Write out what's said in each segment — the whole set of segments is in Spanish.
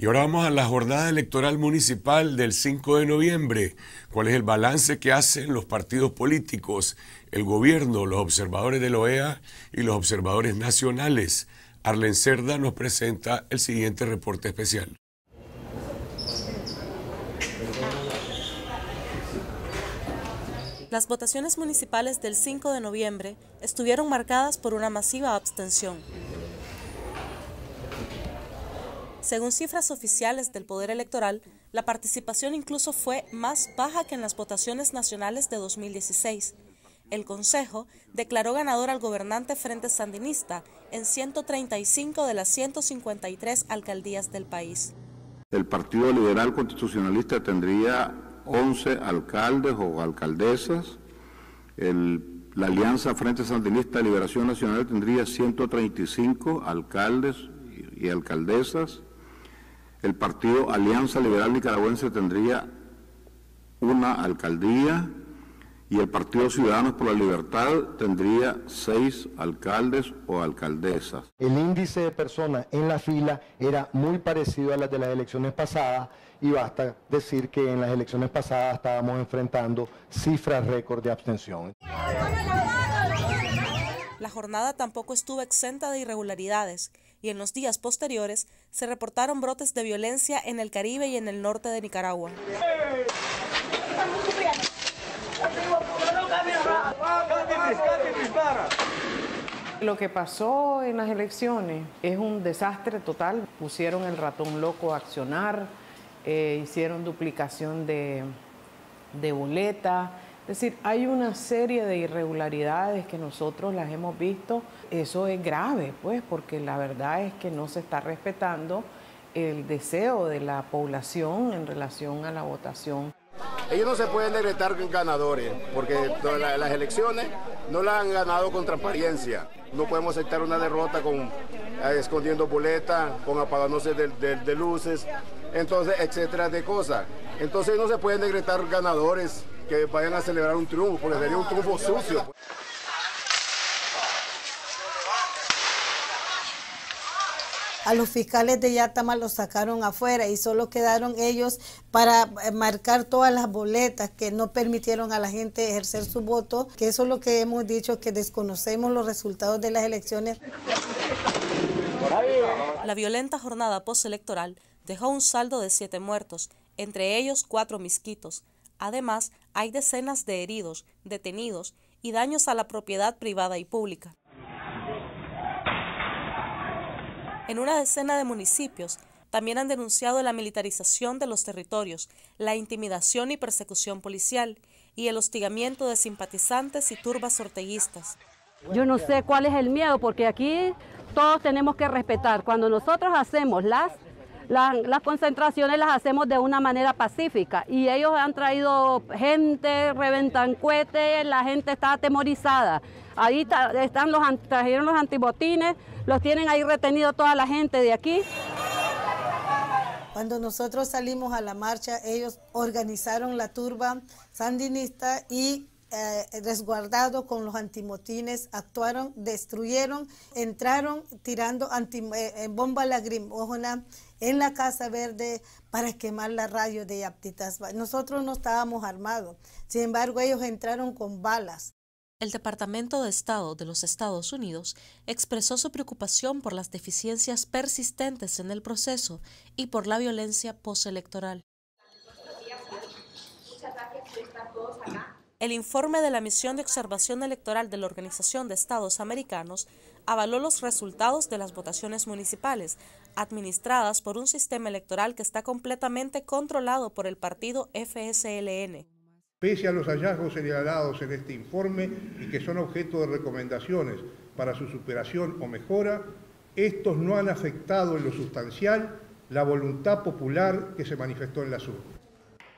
Y ahora vamos a la jornada electoral municipal del 5 de noviembre. ¿Cuál es el balance que hacen los partidos políticos, el gobierno, los observadores de la OEA y los observadores nacionales? Arlen Cerda nos presenta el siguiente reporte especial. Las votaciones municipales del 5 de noviembre estuvieron marcadas por una masiva abstención. Según cifras oficiales del Poder Electoral, la participación incluso fue más baja que en las votaciones nacionales de 2016. El Consejo declaró ganador al gobernante Frente Sandinista en 135 de las 153 alcaldías del país. El Partido Liberal Constitucionalista tendría 11 alcaldes o alcaldesas. la Alianza Frente Sandinista Liberación Nacional tendría 135 alcaldes y alcaldesas. El partido Alianza Liberal Nicaragüense tendría una alcaldía y el Partido Ciudadanos por la Libertad tendría seis alcaldes o alcaldesas. El índice de personas en la fila era muy parecido a las de las elecciones pasadas y basta decir que en las elecciones pasadas estábamos enfrentando cifras récord de abstención. La jornada tampoco estuvo exenta de irregularidades y en los días posteriores se reportaron brotes de violencia en el Caribe y en el norte de Nicaragua. Lo que pasó en las elecciones es un desastre total. Pusieron el ratón loco a accionar, eh, hicieron duplicación de, de boletas, es decir, hay una serie de irregularidades que nosotros las hemos visto. Eso es grave, pues, porque la verdad es que no se está respetando el deseo de la población en relación a la votación. Ellos no se pueden decretar ganadores, porque las elecciones no las han ganado con transparencia. No podemos aceptar una derrota con eh, escondiendo boletas, con apagándose de, luces, entonces, etcétera, de cosas. Entonces no se pueden decretar ganadores que vayan a celebrar un triunfo, porque sería un triunfo sucio. A los fiscales de Yatama los sacaron afuera y solo quedaron ellos para eh, marcar todas las boletas que no permitieron a la gente ejercer su voto, que eso es lo que hemos dicho, que desconocemos los resultados de las elecciones. La violenta jornada postelectoral dejó un saldo de siete muertos, entre ellos cuatro misquitos. Además, hay decenas de heridos, detenidos y daños a la propiedad privada y pública. En una decena de municipios también han denunciado la militarización de los territorios, la intimidación y persecución policial y el hostigamiento de simpatizantes y turbas orteguistas. Yo no sé cuál es el miedo, porque aquí todos tenemos que respetar. Cuando nosotros hacemos las las concentraciones las hacemos de una manera pacífica y ellos han traído gente, reventan cohetes, la gente está atemorizada. Ahí están los, trajeron los antibotines, los tienen ahí retenido toda la gente de aquí. Cuando nosotros salimos a la marcha, ellos organizaron la turba sandinista y eh, resguardado con los antimotines, actuaron, destruyeron, entraron tirando anti, eh, bomba lacrimógena en la Casa Verde para quemar la radio de Aptitas. Nosotros no estábamos armados, sin embargo ellos entraron con balas. El Departamento de Estado de los Estados Unidos expresó su preocupación por las deficiencias persistentes en el proceso y por la violencia postelectoral. El informe de la Misión de Observación Electoral de la Organización de Estados Americanos avaló los resultados de las votaciones municipales, administradas por un sistema electoral que está completamente controlado por el partido FSLN. Pese a los hallazgos señalados en este informe y que son objeto de recomendaciones para su superación o mejora, estos no han afectado en lo sustancial la voluntad popular que se manifestó en la urnas.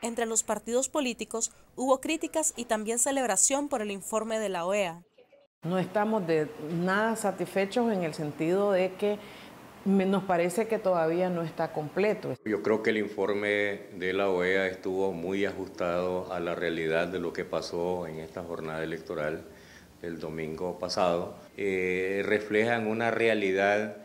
Entre los partidos políticos hubo críticas y también celebración por el informe de la OEA. No estamos de nada satisfechos en el sentido de que nos parece que todavía no está completo. Yo creo que el informe de la OEA estuvo muy ajustado a la realidad de lo que pasó en esta jornada electoral del domingo pasado. Eh, reflejan una realidad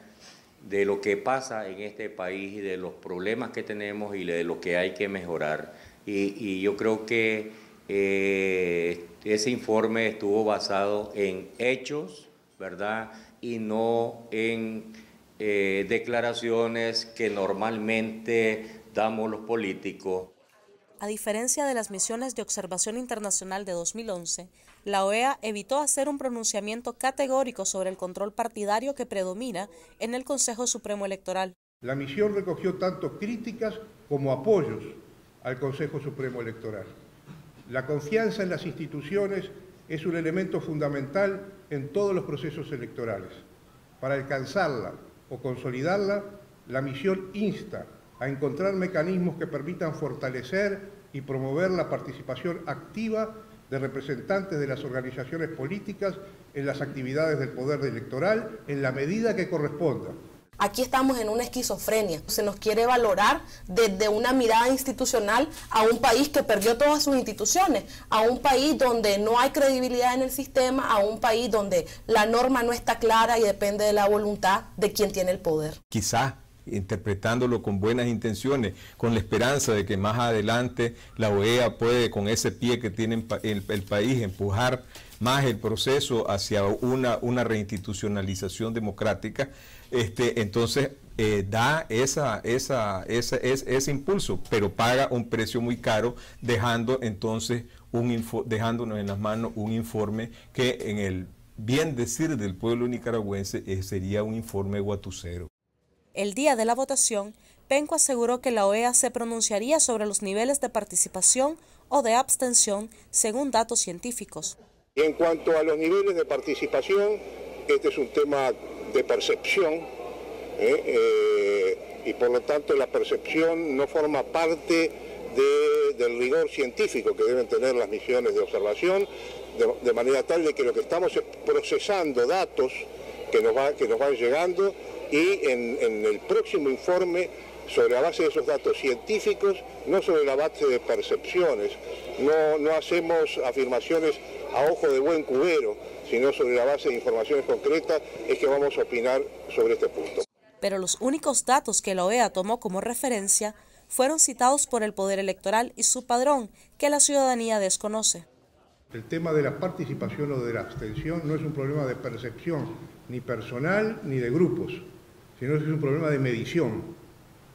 de lo que pasa en este país y de los problemas que tenemos y de lo que hay que mejorar. Y, yo creo que eh, ese informe estuvo basado en hechos, ¿verdad? Y no en eh, declaraciones que normalmente damos los políticos. A diferencia de las misiones de observación internacional de 2011, la OEA evitó hacer un pronunciamiento categórico sobre el control partidario que predomina en el Consejo Supremo Electoral. La misión recogió tanto críticas como apoyos al Consejo Supremo Electoral. La confianza en las instituciones es un elemento fundamental en todos los procesos electorales. Para alcanzarla o consolidarla, la misión insta a encontrar mecanismos que permitan fortalecer y promover la participación activa de representantes de las organizaciones políticas en las actividades del poder electoral en la medida que corresponda. Aquí estamos en una esquizofrenia. Se nos quiere valorar desde una mirada institucional a un país que perdió todas sus instituciones, a un país donde no hay credibilidad en el sistema, a un país donde la norma no está clara y depende de la voluntad de quien tiene el poder. Quizá interpretándolo con buenas intenciones, con la esperanza de que más adelante la OEA puede, con ese pie que tiene el, país, empujar más el proceso hacia una, reinstitucionalización democrática, este, entonces eh, da esa, esa, esa, ese, impulso, pero paga un precio muy caro, dejando entonces un dejándonos en las manos un informe que en el bien decir del pueblo nicaragüense eh, sería un informe guatucero. El día de la votación, Penco aseguró que la OEA se pronunciaría sobre los niveles de participación o de abstención según datos científicos. En cuanto a los niveles de participación, este es un tema de percepción ¿eh? Eh, y por lo tanto la percepción no forma parte del rigor científico que deben tener las misiones de observación, de, manera tal de que lo que estamos es procesando datos que nos, va, que nos van llegando y en, el próximo informe sobre la base de esos datos científicos, no sobre la base de percepciones, no, no hacemos afirmaciones a ojo de buen cubero, sino sobre la base de informaciones concretas, es que vamos a opinar sobre este punto. Pero los únicos datos que la OEA tomó como referencia fueron citados por el Poder Electoral y su padrón, que la ciudadanía desconoce. El tema de la participación o de la abstención no es un problema de percepción, ni personal ni de grupos sino que es un problema de medición.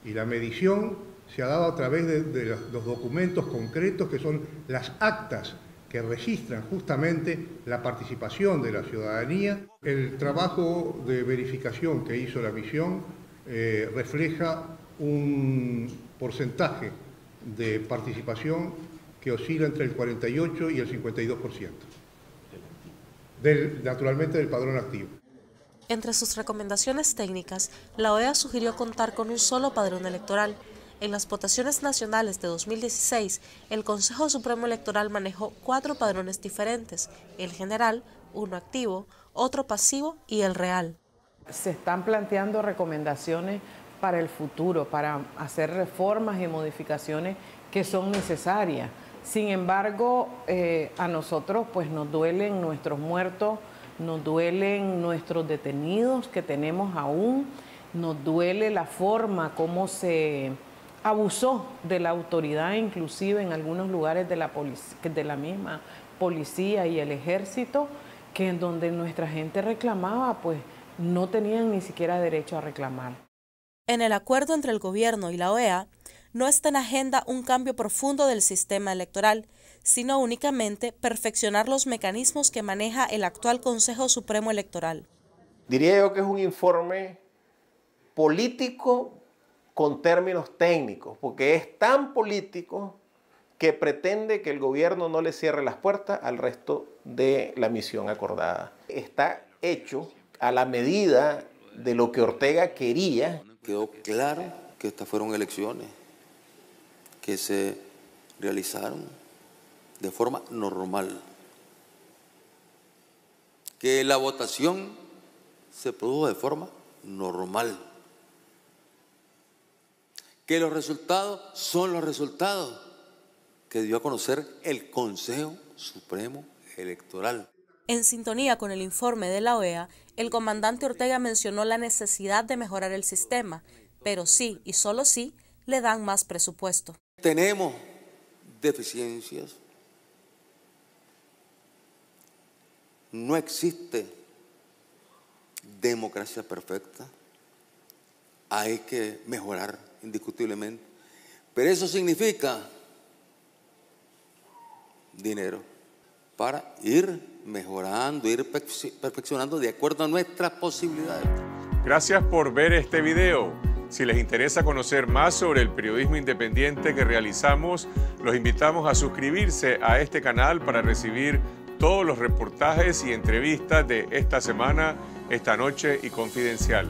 Y la medición se ha dado a través de, los documentos concretos que son las actas que registran justamente la participación de la ciudadanía. El trabajo de verificación que hizo la misión eh, refleja un porcentaje de participación que oscila entre el 48 y el 52%, del, naturalmente del padrón activo. Entre sus recomendaciones técnicas, la OEA sugirió contar con un solo padrón electoral. En las votaciones nacionales de 2016, el Consejo Supremo Electoral manejó cuatro padrones diferentes, el general, uno activo, otro pasivo y el real. Se están planteando recomendaciones para el futuro, para hacer reformas y modificaciones que son necesarias. Sin embargo, eh, a nosotros pues nos duelen nuestros muertos, nos duelen nuestros detenidos que tenemos aún, nos duele la forma como se abusó de la autoridad, inclusive en algunos lugares de la, de la misma policía y el ejército, que en donde nuestra gente reclamaba, pues no tenían ni siquiera derecho a reclamar. En el acuerdo entre el gobierno y la OEA, no está en agenda un cambio profundo del sistema electoral, sino únicamente perfeccionar los mecanismos que maneja el actual Consejo Supremo Electoral. Diría yo que es un informe político con términos técnicos, porque es tan político que pretende que el gobierno no le cierre las puertas al resto de la misión acordada. Está hecho a la medida de lo que Ortega quería. Quedó claro que estas fueron elecciones que se realizaron de forma normal. Que la votación se produjo de forma normal. Que los resultados son los resultados que dio a conocer el Consejo Supremo Electoral. En sintonía con el informe de la OEA, el comandante Ortega mencionó la necesidad de mejorar el sistema, pero sí y solo sí le dan más presupuesto. Tenemos deficiencias. No existe democracia perfecta. Hay que mejorar indiscutiblemente. Pero eso significa dinero para ir mejorando, ir perfeccionando de acuerdo a nuestras posibilidades. Gracias por ver este video. Si les interesa conocer más sobre el periodismo independiente que realizamos, los invitamos a suscribirse a este canal para recibir todos los reportajes y entrevistas de esta semana, esta noche y confidencial.